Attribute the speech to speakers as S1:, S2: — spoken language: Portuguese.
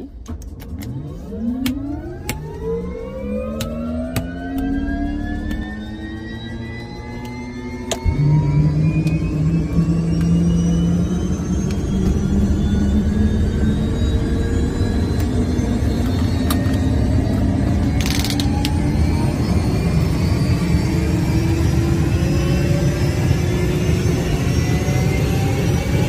S1: aqui.